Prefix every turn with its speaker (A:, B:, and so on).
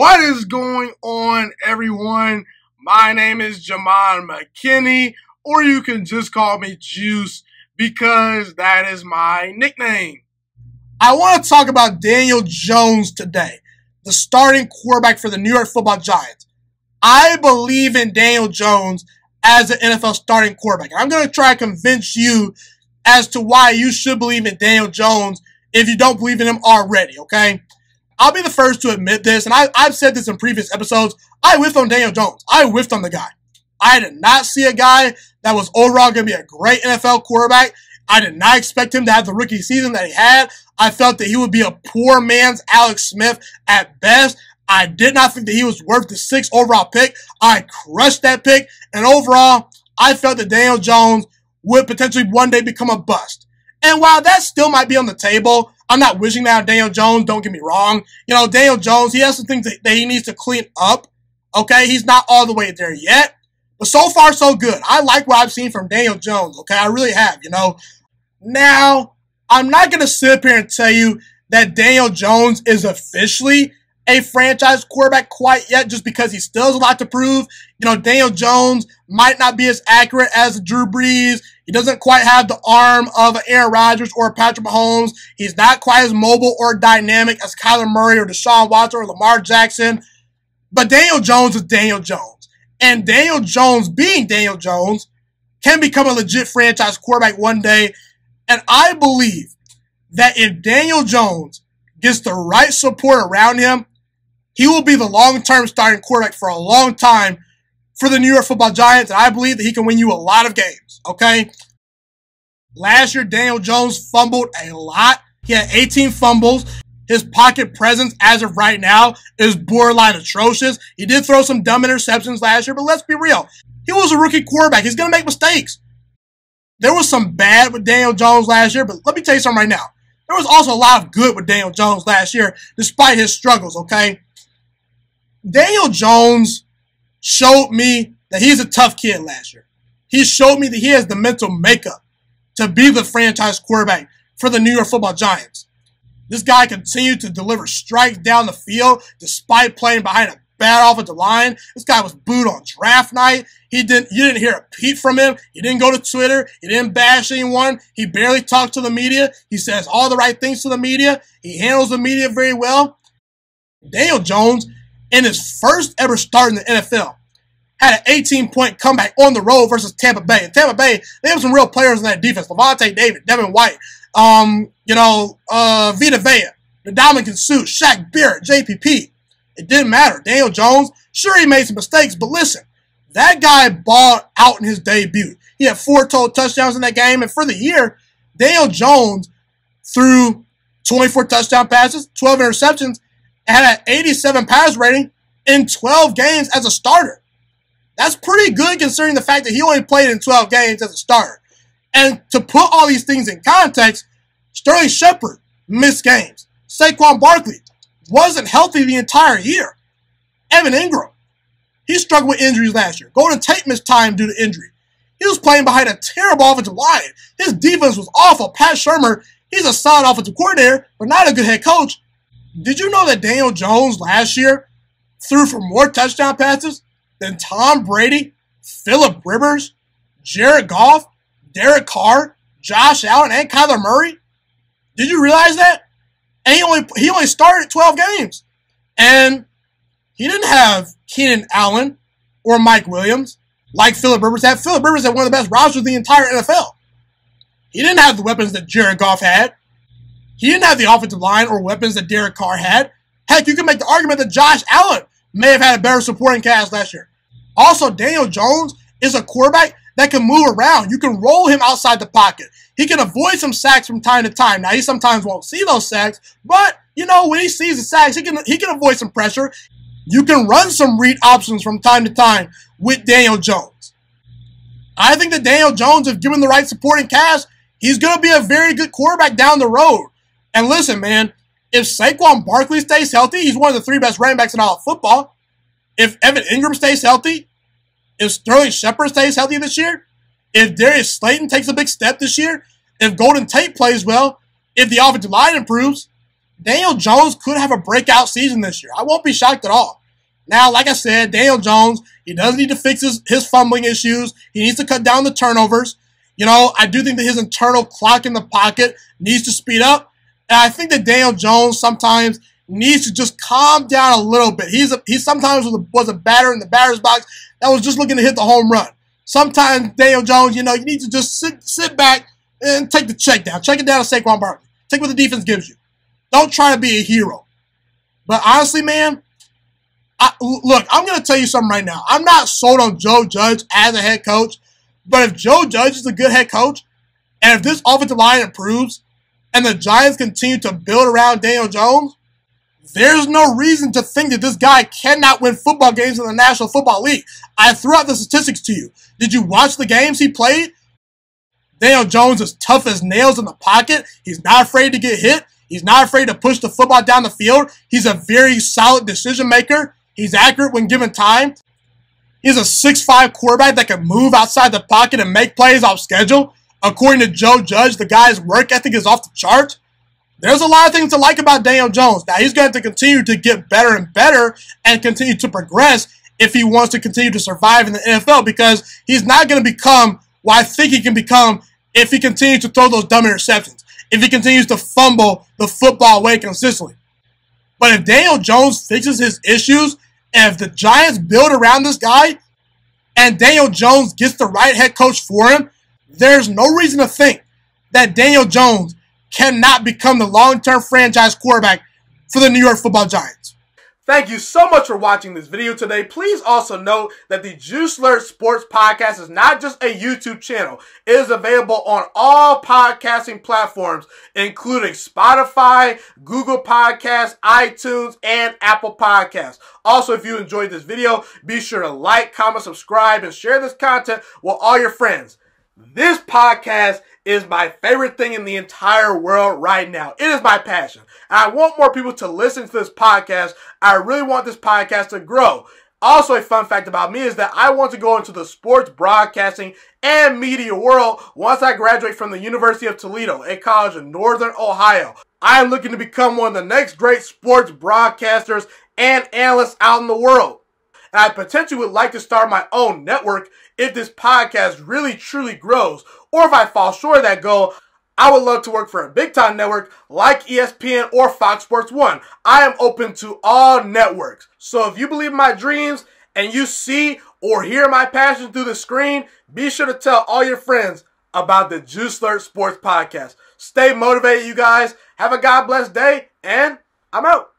A: What is going on, everyone? My name is Ghiman McKinney, or you can just call me Juice because that is my nickname. I want to talk about Daniel Jones today, the starting quarterback for the New York football Giants. I believe in Daniel Jones as an NFL starting quarterback. I'm going to try to convince you as to why you should believe in Daniel Jones if you don't believe in him already, okay? I'll be the first to admit this, and I, have said this in previous episodes. I whiffed on Daniel Jones. I whiffed on the guy. I did not see a guy that was overall going to be a great NFL quarterback. I did not expect him to have the rookie season that he had. I felt that he would be a poor man's Alex Smith at best. I did not think that he was worth the sixth overall pick. I crushed that pick. And overall, I felt that Daniel Jones would potentially one day become a bust. And while that still might be on the table, I'm not wishing that Daniel Jones. Don't get me wrong. You know, Daniel Jones, he has some things that, that he needs to clean up. Okay. He's not all the way there yet, but so far so good. I like what I've seen from Daniel Jones. Okay. I really have, you know. Now, I'm not going to sit up here and tell you that Daniel Jones is officially a franchise quarterback quite yet just because he still has a lot to prove. You know, Daniel Jones might not be as accurate as Drew Brees. He doesn't quite have the arm of Aaron Rodgers or Patrick Mahomes. He's not quite as mobile or dynamic as Kyler Murray or Deshaun Watson or Lamar Jackson. But Daniel Jones is Daniel Jones. And Daniel Jones, being Daniel Jones, can become a legit franchise quarterback one day. And I believe that if Daniel Jones gets the right support around him, he will be the long-term starting quarterback for a long time for the New York football Giants, and I believe that he can win you a lot of games, okay? Last year, Daniel Jones fumbled a lot. He had 18 fumbles. His pocket presence as of right now is borderline atrocious. He did throw some dumb interceptions last year, but let's be real. He was a rookie quarterback. He's going to make mistakes. There was some bad with Daniel Jones last year, but let me tell you something right now. There was also a lot of good with Daniel Jones last year, despite his struggles, okay? Daniel Jones showed me that he's a tough kid last year. He showed me that he has the mental makeup to be the franchise quarterback for the New York football Giants. This guy continued to deliver strikes down the field despite playing behind a bad offensive line. This guy was booed on draft night. He didn't you didn't hear a peep from him. He didn't go to Twitter. He didn't bash anyone. He barely talked to the media. He says all the right things to the media. He handles the media very well. Daniel Jones in his first ever start in the NFL. Had an 18 point comeback on the road versus Tampa Bay. And Tampa Bay, they have some real players in that defense. Lavonte David, Devin White, um, you know, uh, Vita Vea, Ndamukong Suh, Shaq Barrett, JPP. It didn't matter. Daniel Jones, sure he made some mistakes, but listen, that guy balled out in his debut. He had four total touchdowns in that game, and for the year, Daniel Jones threw 24 touchdown passes, 12 interceptions, and had an 87 pass rating in 12 games as a starter. That's pretty good considering the fact that he only played in 12 games as a starter. And to put all these things in context, Sterling Shepard missed games. Saquon Barkley wasn't healthy the entire year. Evan Engram, he struggled with injuries last year. Golden Tate missed time due to injury. He was playing behind a terrible offensive line. His defense was awful. Pat Shurmur, he's a solid offensive coordinator, but not a good head coach. Did you know that Daniel Jones last year threw for more touchdown passes than Tom Brady, Philip Rivers, Jared Goff, Derek Carr, Josh Allen, and Kyler Murray? Did you realize that? And he only he only started 12 games. And he didn't have Keenan Allen or Mike Williams like Philip Rivers had. Philip Rivers had one of the best rosters in the entire NFL. He didn't have the weapons that Jared Goff had. He didn't have the offensive line or weapons that Derek Carr had. Heck, you can make the argument that Josh Allen may have had a better supporting cast last year. Also, Daniel Jones is a quarterback that can move around. You can roll him outside the pocket. He can avoid some sacks from time to time. Now, he sometimes won't see those sacks, but you know, when he sees the sacks, he can he can avoid some pressure. You can run some read options from time to time with Daniel Jones. I think that Daniel Jones, if given the right supporting cast, he's going to be a very good quarterback down the road. And listen, man, if Saquon Barkley stays healthy, he's one of the three best running backs in all of football. If Evan Engram stays healthy, if Sterling Shepard stays healthy this year, if Darius Slayton takes a big step this year, if Golden Tate plays well, if the offensive line improves, Daniel Jones could have a breakout season this year. I won't be shocked at all. Now, like I said, Daniel Jones, he does need to fix his, his fumbling issues. He needs to cut down the turnovers. You know, I do think that his internal clock in the pocket needs to speed up. And I think that Daniel Jones sometimes needs to just calm down a little bit. He's a, he sometimes was a, was a batter in the batter's box that was just looking to hit the home run. Sometimes Daniel Jones, you know, you need to just sit sit back and take the check down. Check it down to Saquon Barkley. Take what the defense gives you. Don't try to be a hero. But honestly, man, I, look, I'm going to tell you something right now. I'm not sold on Joe Judge as a head coach, but if Joe Judge is a good head coach, and if this offensive line improves, and the Giants continue to build around Daniel Jones, there's no reason to think that this guy cannot win football games in the National Football League. I threw out the statistics to you. Did you watch the games he played? Daniel Jones is tough as nails in the pocket. He's not afraid to get hit. He's not afraid to push the football down the field. He's a very solid decision maker. He's accurate when given time. He's a 6'5 quarterback that can move outside the pocket and make plays off schedule. According to Joe Judge, the guy's work ethic is off the charts. There's a lot of things to like about Daniel Jones. Now, he's going to continue to get better and better and continue to progress if he wants to continue to survive in the NFL because he's not going to become what I think he can become if he continues to throw those dumb interceptions, if he continues to fumble the football away consistently. But if Daniel Jones fixes his issues, and if the Giants build around this guy, and Daniel Jones gets the right head coach for him, there's no reason to think that Daniel Jones cannot become the long-term franchise quarterback for the New York Football Giants. Thank you so much for watching this video today. Please also note that the Juice Alert Sports Podcast is not just a YouTube channel. It is available on all podcasting platforms, including Spotify, Google Podcasts, iTunes, and Apple Podcasts. Also, if you enjoyed this video, be sure to like, comment, subscribe, and share this content with all your friends. This podcast is my favorite thing in the entire world right now. It is my passion. And I want more people to listen to this podcast. I really want this podcast to grow. Also, a fun fact about me is that I want to go into the sports broadcasting and media world once I graduate from the University of Toledo, a college in Northern Ohio. I am looking to become one of the next great sports broadcasters and analysts out in the world. And I potentially would like to start my own network if this podcast really truly grows or if I fall short of that goal, I would love to work for a big time network like ESPN or Fox Sports 1. I am open to all networks. So if you believe in my dreams and you see or hear my passion through the screen, be sure to tell all your friends about the Juice Alert Sports Podcast. Stay motivated, you guys. Have a God bless day, and I'm out.